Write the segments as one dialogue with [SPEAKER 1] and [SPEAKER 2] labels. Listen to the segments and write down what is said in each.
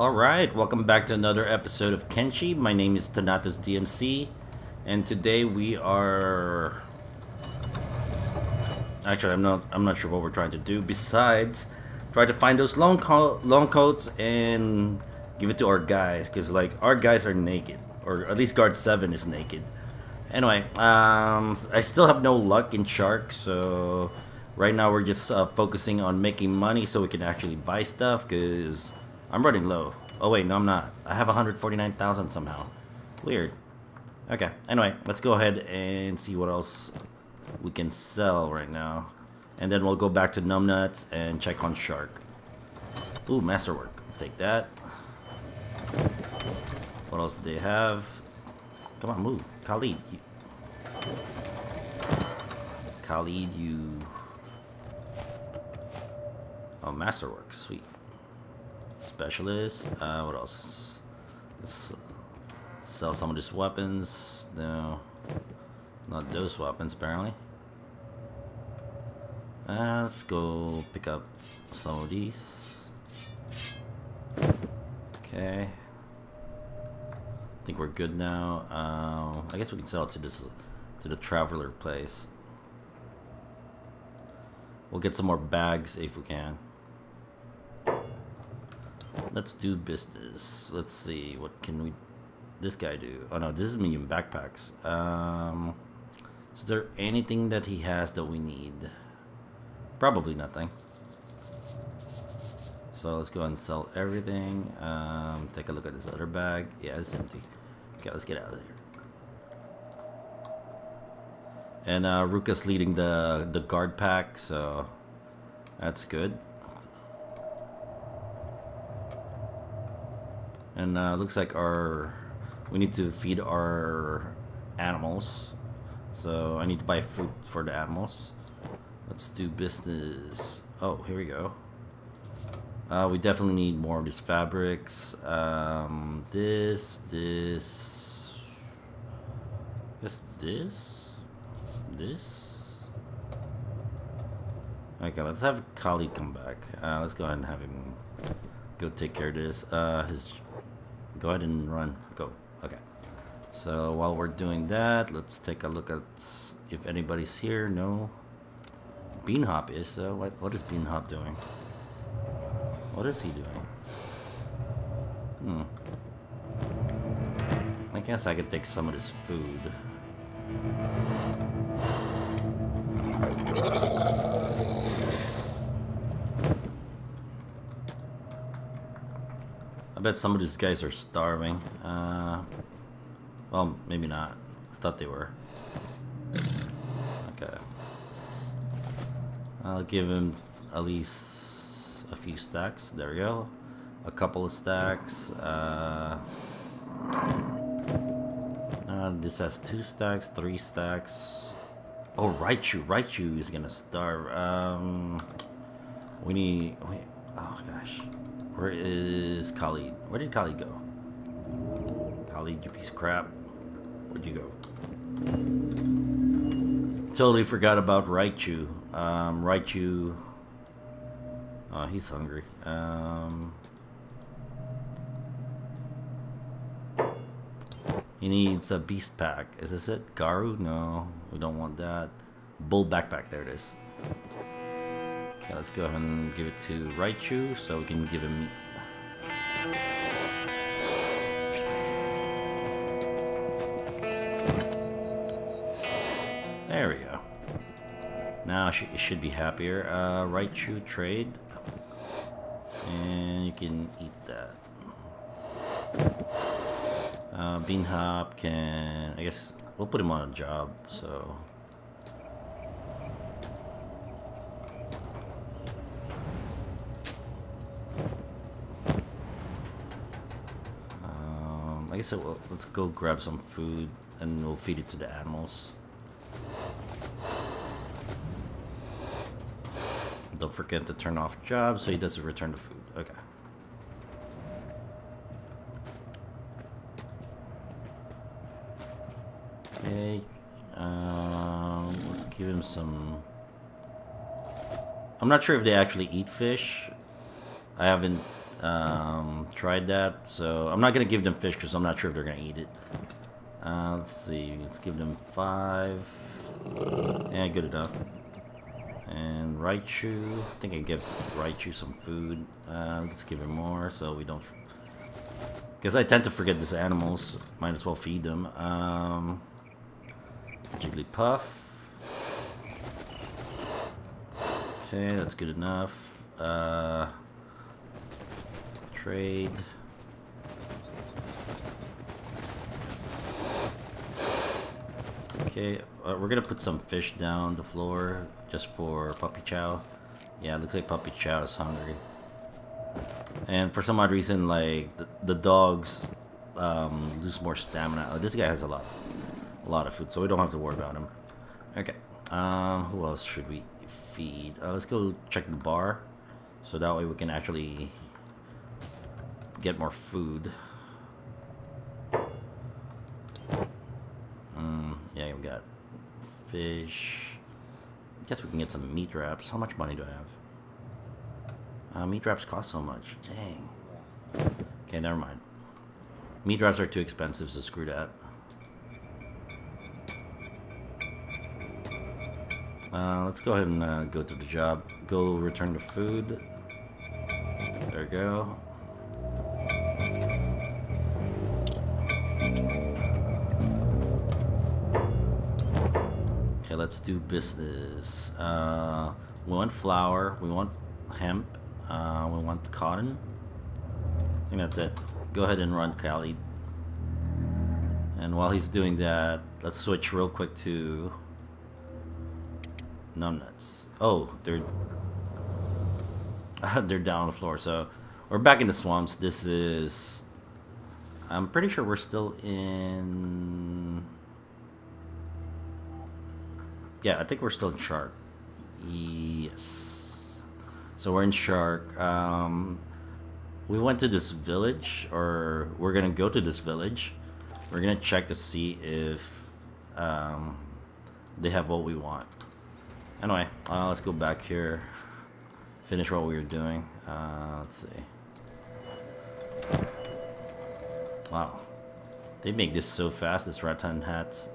[SPEAKER 1] Alright, welcome back to another episode of Kenshi. My name is Thanatos DMC, and today we are... Actually, I'm not I'm not sure what we're trying to do besides try to find those long, co long coats and give it to our guys, because like, our guys are naked, or at least Guard 7 is naked. Anyway, um, I still have no luck in Shark, so right now we're just uh, focusing on making money so we can actually buy stuff, because... I'm running low. Oh wait, no I'm not. I have 149,000 somehow. Weird. Okay, anyway, let's go ahead and see what else we can sell right now. And then we'll go back to Numbnuts and check on Shark. Ooh, Masterwork. Take that. What else do they have? Come on, move. Khalid. You... Khalid, you... Oh, Masterwork. Sweet. Specialist. Uh, what else? Let's sell some of these weapons. No. Not those weapons, apparently. Uh, let's go pick up some of these. Okay. I think we're good now. Uh, I guess we can sell it to this to the traveler place. We'll get some more bags if we can. Let's do business. Let's see, what can we... This guy do? Oh no, this is medium backpacks. Um, is there anything that he has that we need? Probably nothing. So let's go and sell everything. Um, take a look at this other bag. Yeah, it's empty. Okay, let's get out of here. And uh, Ruka's leading the the guard pack, so that's good. And uh, looks like our we need to feed our animals. So I need to buy food for the animals. Let's do business. Oh, here we go. Uh, we definitely need more of these fabrics. Um, this, this, guess this, this. Okay, let's have Kali come back. Uh, let's go ahead and have him go take care of this. Uh, his Go ahead and run. Go. Okay. So while we're doing that, let's take a look at if anybody's here. No. Beanhop is. So what, what is Beanhop doing? What is he doing? Hmm. I guess I could take some of this food. Bet some of these guys are starving. Uh, well, maybe not. I thought they were. Okay. I'll give him at least a few stacks. There we go. A couple of stacks. Uh, uh, this has two stacks, three stacks. Oh, Raichu. Raichu is gonna starve. Um, we need... Wait, oh, gosh. Where is Khalid? Where did Khalid go? Khalid, you piece of crap. Where'd you go? Totally forgot about Raichu. Um, Raichu... Oh, he's hungry. Um... He needs a beast pack. Is this it? Garru? No, we don't want that. Bull backpack. There it is. Okay, let's go ahead and give it to Raichu so we can give him There we go. Now she should be happier. Uh, Raichu trade. And you can eat that. Uh, Beanhop can... I guess we'll put him on a job, so... I will, let's go grab some food and we'll feed it to the animals. Don't forget to turn off job so he doesn't return the food. Okay. Okay. Um, let's give him some... I'm not sure if they actually eat fish. I haven't Um, tried that, so I'm not gonna give them fish because I'm not sure if they're gonna eat it. Uh, let's see, let's give them five. Yeah, good enough. And Raichu, I think it gives Raichu some food. Uh, let's give him more so we don't... Because I tend to forget these animals. Might as well feed them. Um, Jigglypuff. Okay, that's good enough. Uh, trade. Okay, uh, we're gonna put some fish down the floor just for Puppy Chow. Yeah, it looks like Puppy Chow is hungry. And for some odd reason, like the, the dogs um, lose more stamina. Oh, this guy has a lot, a lot of food, so we don't have to worry about him. Okay. Um, who else should we feed? Uh, let's go check the bar, so that way we can actually get more food. Mm, yeah, we got fish. Guess we can get some meat wraps. How much money do I have? Uh, meat wraps cost so much. Dang. Okay, never mind. Meat wraps are too expensive, so screw that. Uh, let's go ahead and uh, go to the job. Go return the food. There we go. Let's do business. Uh, we want flour. We want hemp. Uh, we want cotton. I think that's it. Go ahead and run Khalid. And while he's doing that, let's switch real quick to numbnuts. Oh, they're they're down on the floor. So we're back in the swamps. This is. I'm pretty sure we're still in. Yeah, I think we're still in Shark. Yes. So we're in Shark. Um, we went to this village, or we're gonna go to this village. We're gonna check to see if um, they have what we want. Anyway, uh, let's go back here. Finish what we were doing. Uh, let's see. Wow. They make this so fast, this rattan hats.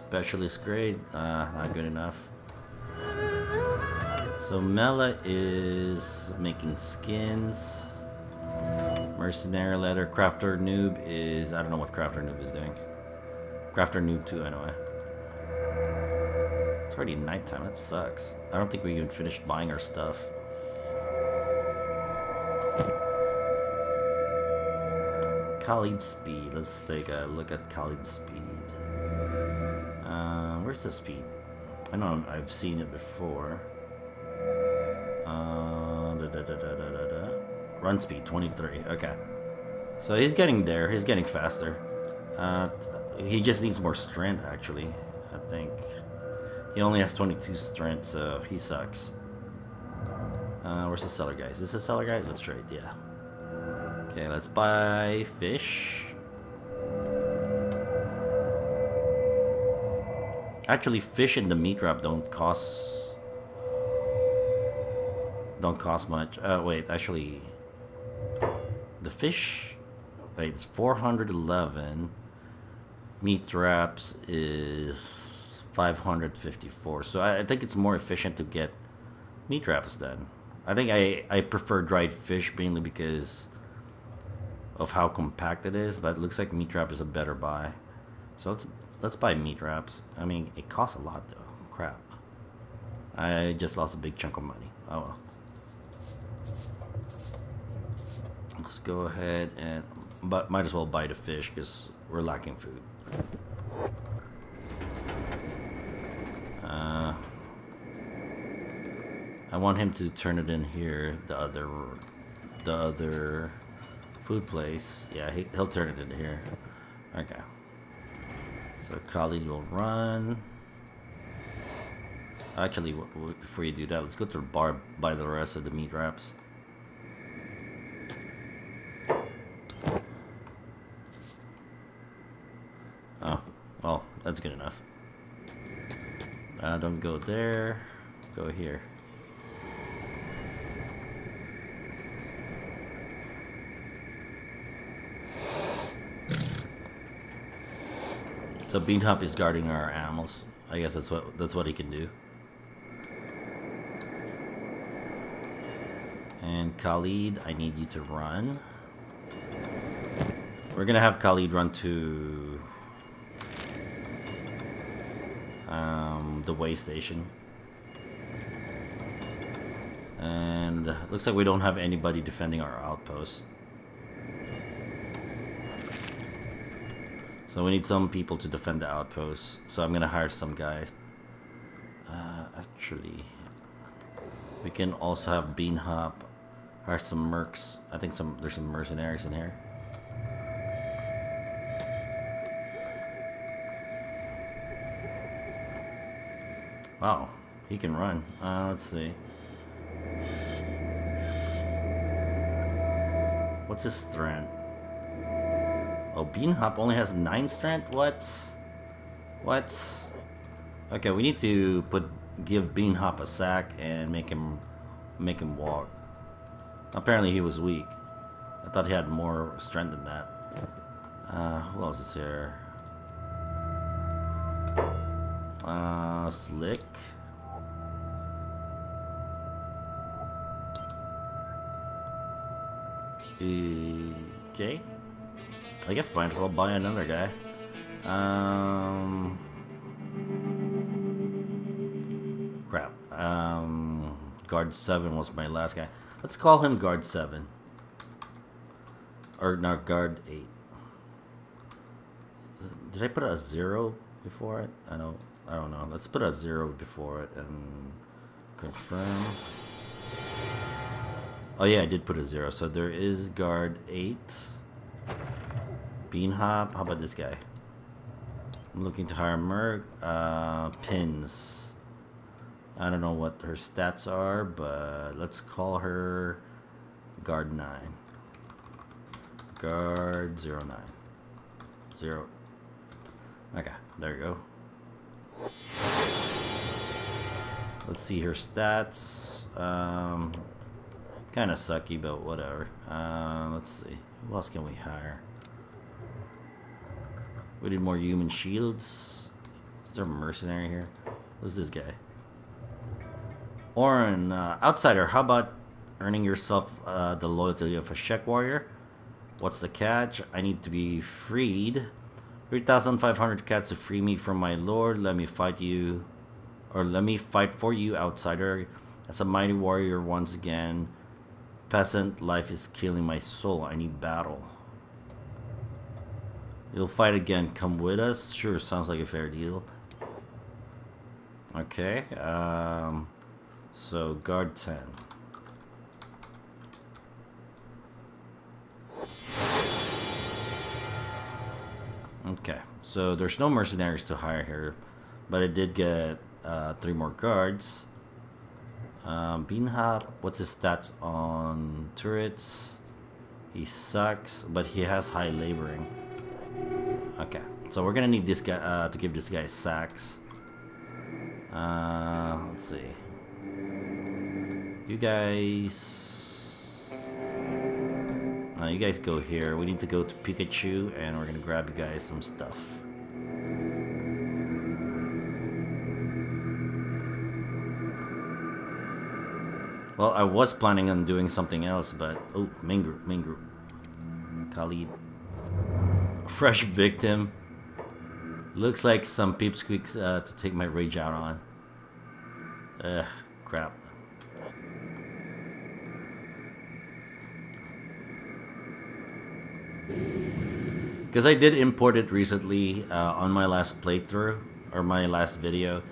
[SPEAKER 1] Specialist grade, uh, not good enough. So Mela is making skins. Mercenary leather. Crafter noob is I don't know what Crafter noob is doing. Crafter noob too anyway. It's already nighttime, that sucks. I don't think we even finished buying our stuff. Khalid speed. Let's take a look at Khalid speed. Where's the speed? I know I've seen it before. Uh, da, da, da, Run speed 23. Okay. So he's getting there. He's getting faster. Uh, he just needs more strength, actually. I think. He only has 22 strength, so he sucks. Uh, where's the seller guy? Is this a seller guy? Let's trade, yeah. Okay, let's buy fish. Actually, fish in the meat wrap don't cost... Don't cost much. Uh, wait, actually... The fish... Wait, it's 411. Meat wraps is 554. So I, I think it's more efficient to get meat wraps then. I think I, I prefer dried fish mainly because of how compact it is, but it looks like meat wrap is a better buy. So let's let's buy meat wraps. I mean, it costs a lot though. Crap. I just lost a big chunk of money. Oh well. Let's go ahead and but might as well buy the fish because we're lacking food. Uh, I want him to turn it in here. The other, the other food place. Yeah, he, he'll turn it in here. Okay. So Khalid will run. Actually, before you do that, let's go to the bar, buy the rest of the meat wraps. Oh, well, that's good enough. Uh, don't go there. go here. So Beanhop is guarding our animals. I guess that's what that's what he can do. And Khalid, I need you to run. We're gonna have Khalid run to um, the way station. And looks like we don't have anybody defending our outpost. So we need some people to defend the outpost. So I'm gonna hire some guys. Uh, actually, we can also have Beanhop hire some mercs. I think some there's some mercenaries in here. Wow, he can run. Uh, let's see. What's his strength? Oh, Beanhop only has 9 strength? What? What? Okay, we need to put give Beanhop a sack and make him make him walk. Apparently he was weak. I thought he had more strength than that. Uh, who else is here? Uh, Slick. Okay. I guess might as well buy another guy. Um, crap. Um, guard 7 was my last guy. Let's call him guard 7. Or not guard 8. Did I put a 0 before it? I don't, I don't know. Let's put a 0 before it and confirm. Oh yeah, I did put a 0. So there is guard 8. Beanhop. How about this guy? I'm looking to hire Merc. Uh, pins. I don't know what her stats are, but let's call her guard 9. Guard 09. 0. Okay, there you go. Let's see her stats. Um, kind of sucky, but whatever. Uh, let's see. Who else can we hire? We need more human shields. Is there a mercenary here? Who's this guy? Oren, uh, outsider, how about earning yourself uh, the loyalty of a Shek warrior? What's the catch? I need to be freed. 3,500 cats to free me from my lord. Let me fight you. Or let me fight for you, outsider. As a mighty warrior once again. Peasant life is killing my soul. I need battle. You'll fight again. Come with us? Sure, sounds like a fair deal. Okay, um, so guard 10. Okay, so there's no mercenaries to hire here, but I did get uh, three more guards. Um, Beanhop, what's his stats on turrets? He sucks, but he has high laboring. Okay, so we're gonna need this guy uh, to give this guy sacks. Uh, let's see. You guys, you guys go here. We need to go to Pikachu, and we're gonna grab you guys some stuff. Well, I was planning on doing something else, but oh, main group, main group. Khalid fresh victim. Looks like some peepsqueaks uh, to take my rage out on. Ugh, crap. Because I did import it recently uh, on my last playthrough, or my last video.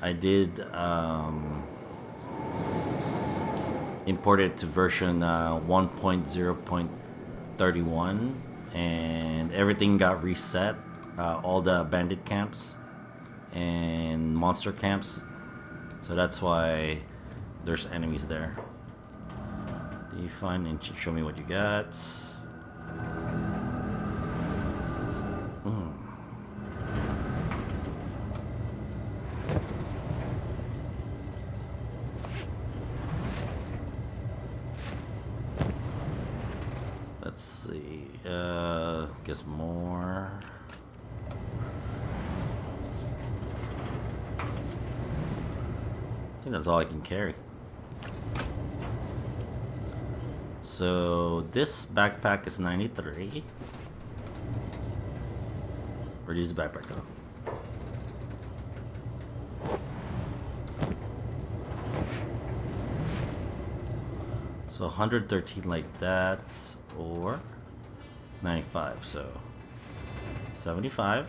[SPEAKER 1] I did um, import it to version uh, 1.0.31 and everything got reset. Uh, all the bandit camps and monster camps. So that's why there's enemies there. Define and show me what you got. Mm. Let's see. Uh, guess more. I think that's all I can carry. So this backpack is 93. Where does the backpack go? So 113 like that, or 95, so 75,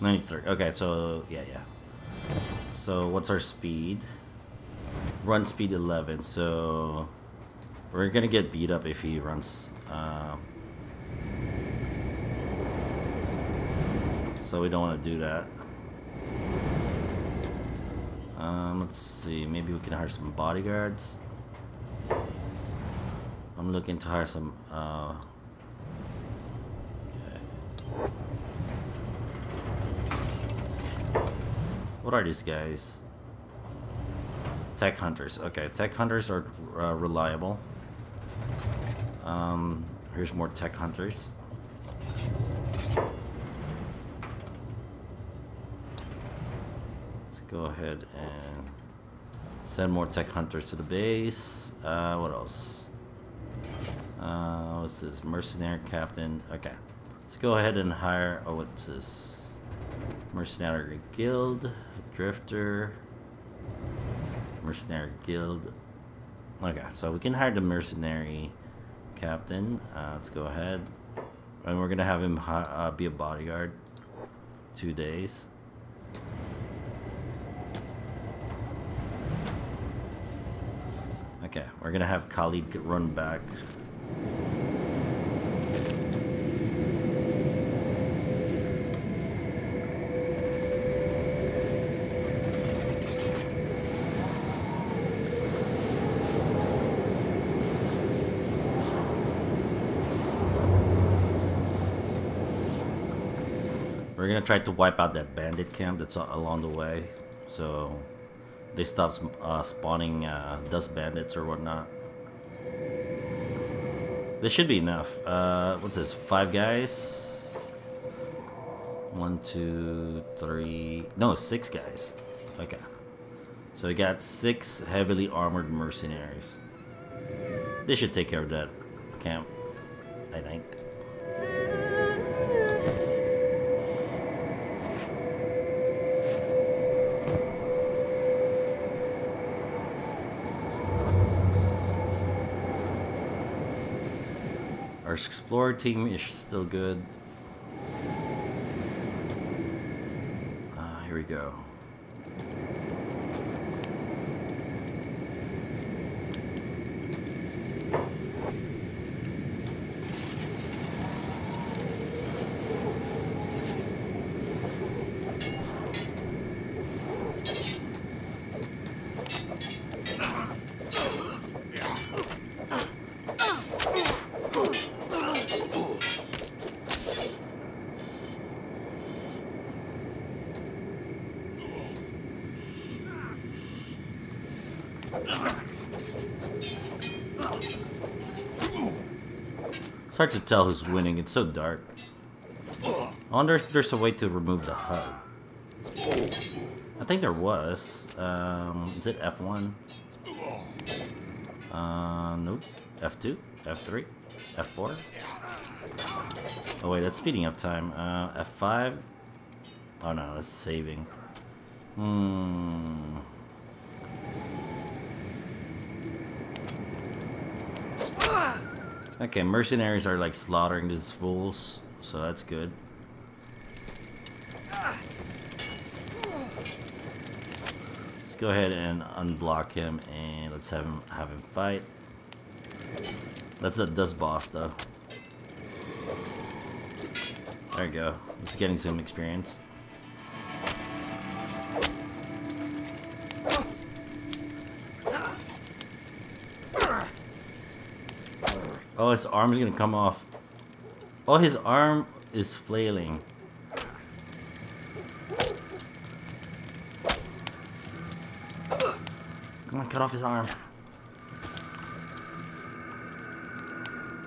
[SPEAKER 1] 93. Okay, so yeah, yeah. So what's our speed? Run speed 11, so we're gonna get beat up if he runs. Um, so we don't want to do that. Um, let's see, maybe we can hire some bodyguards. I'm looking to hire some, uh, okay. What are these guys? Tech hunters. Okay, tech hunters are uh, reliable. Um, here's more tech hunters. Let's go ahead and send more tech hunters to the base. Uh, what else? Uh, what's this? Mercenary captain. Okay. Let's go ahead and hire. Oh, what's this? Mercenary guild. Drifter. Mercenary guild. Okay, so we can hire the mercenary captain. Uh, let's go ahead. And we're gonna have him uh, be a bodyguard. Two days. Okay, we're gonna have Khalid run back. We're gonna try to wipe out that bandit camp that's along the way, so they stop uh, spawning uh, dust bandits or whatnot. This should be enough. Uh, what's this? Five guys? One, two, three... No, six guys. Okay. So we got six heavily armored mercenaries. They should take care of that camp, I think. Our explorer team is still good. Uh, here we go. It's hard to tell who's winning. It's so dark. I wonder if there's a way to remove the HUD. I think there was. Um, is it F1? Uh, nope. F2? F3? F4? Oh wait, that's speeding up time. Uh, F5? Oh no, that's saving. Hmm. Okay, mercenaries are like slaughtering these fools, so that's good. Let's go ahead and unblock him and let's have him have him fight. That's a dust boss though. There you go. He's getting some experience. His arm's gonna come off. Oh, his arm is flailing. Come on, cut off his arm.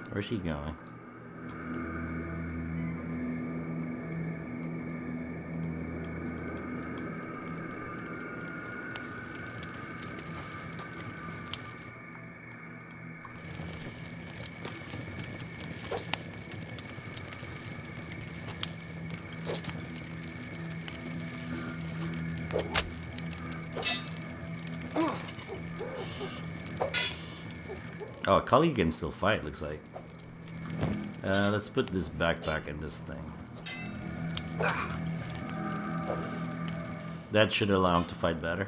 [SPEAKER 1] Where's he going? Oh, Kali can still fight, looks like. Uh, let's put this backpack in this thing. That should allow him to fight better.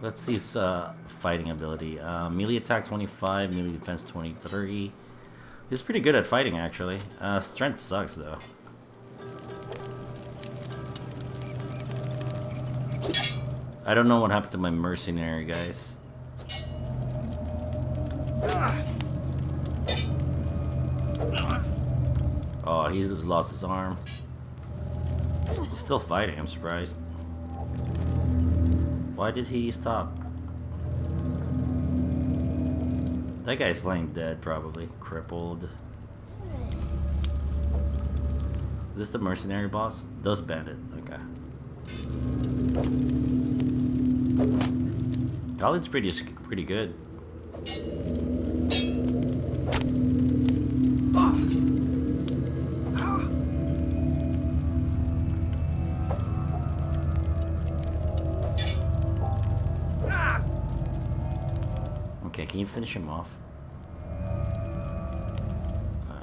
[SPEAKER 1] Let's see his uh, fighting ability. Uh, melee attack 25, melee defense 23. He's pretty good at fighting, actually. Uh, strength sucks, though. I don't know what happened to my mercenary, guys. Oh, he's just lost his arm. He's still fighting, I'm surprised. Why did he stop? That guy's playing dead, probably. Crippled. Is this the mercenary boss? Dust bandit. Okay. College pretty pretty good. Okay, can you finish him off? Uh,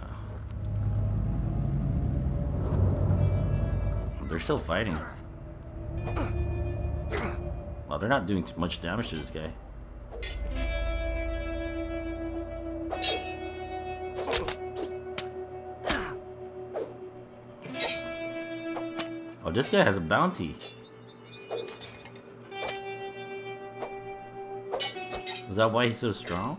[SPEAKER 1] they're still fighting. They're not doing too much damage to this guy. Oh, this guy has a bounty. Is that why he's so strong?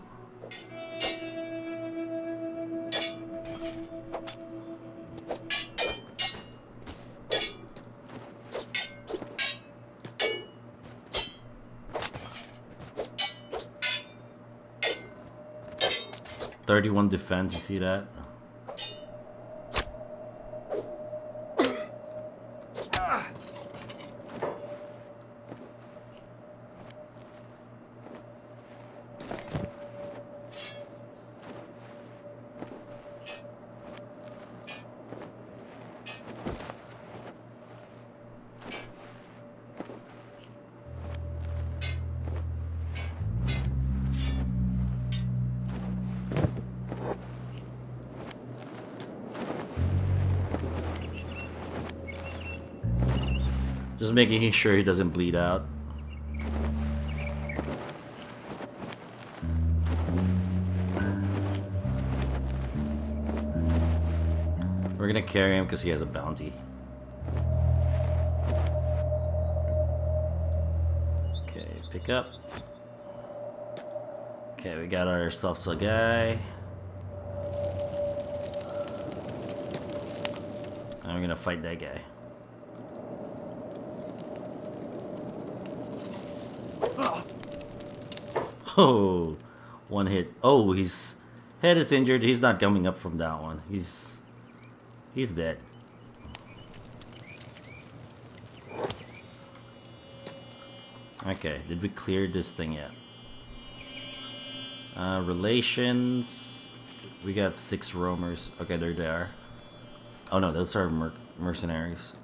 [SPEAKER 1] Thirty-one defense, you see that? Just making sure he doesn't bleed out. We're gonna carry him because he has a bounty. Okay, pick up. Okay, we got ourselves a guy. We're gonna fight that guy. Oh, one hit. Oh, his head is injured. He's not coming up from that one. He's he's dead. Okay, did we clear this thing yet? Uh, relations. We got six roamers. Okay, there they are. Oh no, those are mer mercenaries.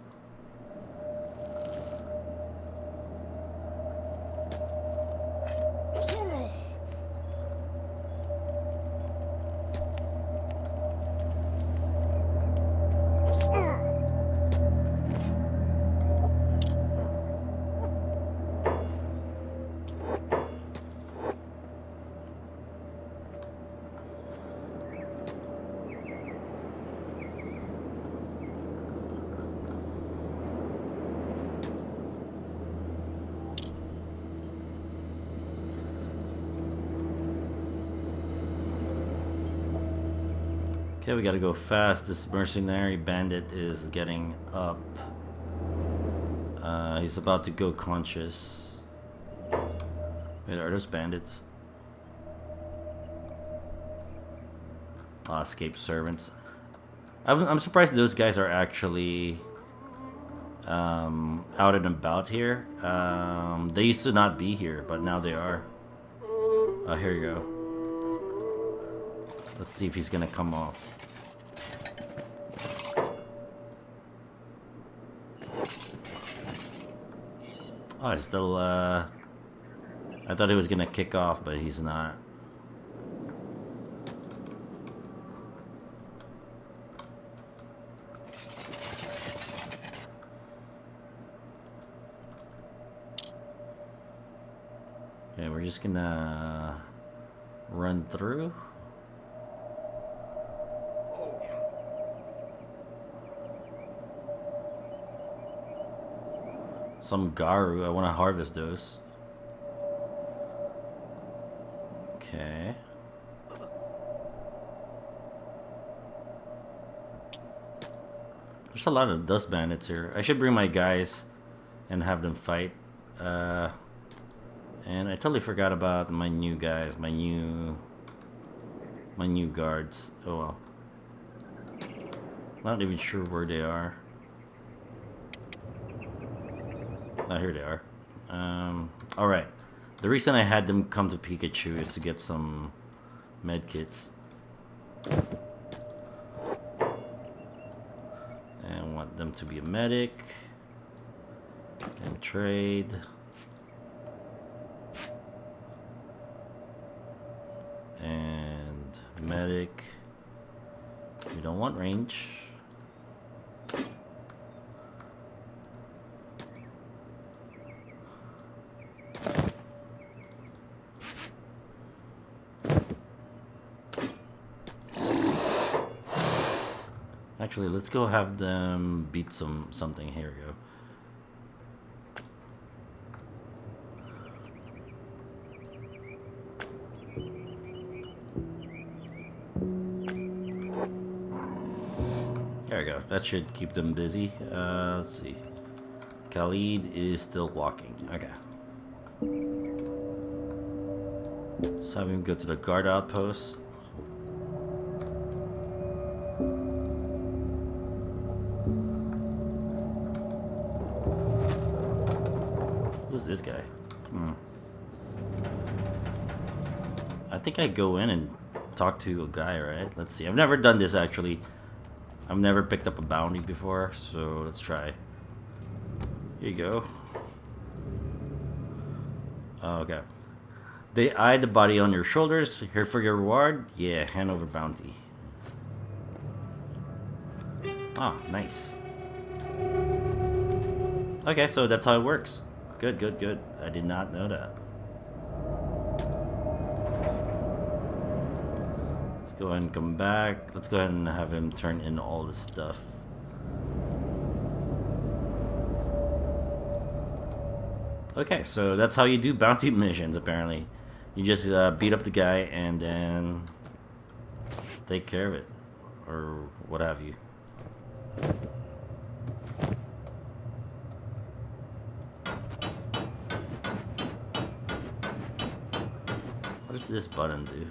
[SPEAKER 1] We gotta go fast. This mercenary bandit is getting up. Uh, he's about to go conscious. Wait, are those bandits? Ah, escape servants. I'm, I'm surprised those guys are actually um, out and about here. Um, they used to not be here, but now they are. Oh, here you go. Let's see if he's gonna come off. Oh, he's still, uh... I thought he was gonna kick off, but he's not. Okay, we're just gonna run through. Some Garru. I want to harvest those. Okay. There's a lot of dust bandits here. I should bring my guys and have them fight. Uh, and I totally forgot about my new guys, my new my new guards. Oh well. Not even sure where they are. Oh, here they are. Um, alright. The reason I had them come to Pikachu is to get some medkits. And want them to be a medic. And trade. And medic. We don't want range. Actually, let's go have them beat some something. Here we go. There we go. That should keep them busy. Uh, let's see. Khalid is still walking. Okay. So have him go to the guard outpost. I think I go in and talk to a guy, right? Let's see. I've never done this actually. I've never picked up a bounty before, so let's try. Here you go. Oh, okay. They eye the body on your shoulders. Here for your reward? Yeah, hand over bounty. Ah, nice. Okay, so that's how it works. Good, good, good. I did not know that. Go ahead and come back. Let's go ahead and have him turn in all the stuff. Okay, so that's how you do bounty missions, apparently. You just uh, beat up the guy and then take care of it. Or what have you. What does this button do?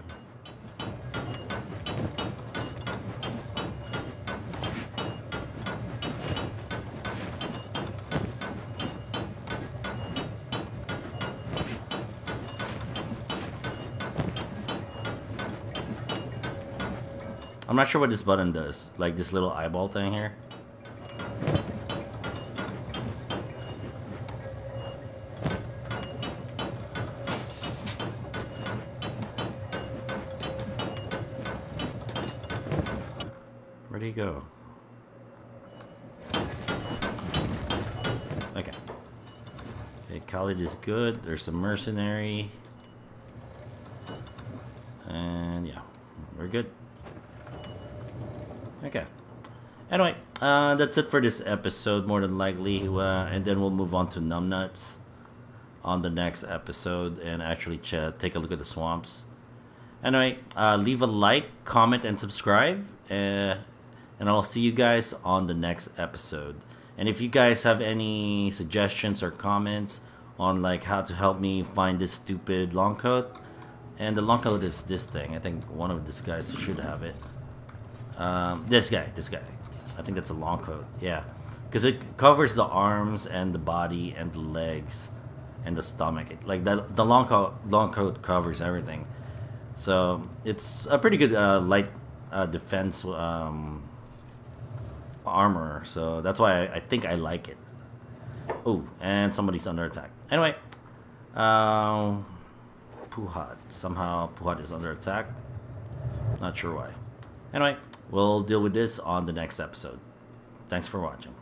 [SPEAKER 1] I'm not sure what this button does. Like this little eyeball thing here. Where'd he go? Okay. Okay, Khalid is good. There's a mercenary. And yeah, we're good. Okay. Anyway, uh, that's it for this episode, more than likely. Uh, and then we'll move on to Numbnuts on the next episode and actually take a look at the swamps. Anyway, uh, leave a like, comment, and subscribe. Uh, and I'll see you guys on the next episode. And if you guys have any suggestions or comments on like how to help me find this stupid long coat. And the long coat is this thing. I think one of these guys should have it. Um, this guy, this guy. I think that's a long coat. Yeah, because it covers the arms and the body and the legs and the stomach. It, like the the long coat, long coat covers everything. So it's a pretty good uh, light uh, defense um, armor. So that's why I, I think I like it. Oh, and somebody's under attack. Anyway, uh, Puhat. Somehow Puhat is under attack. Not sure why. Anyway, we'll deal with this on the next episode. Thanks for watching.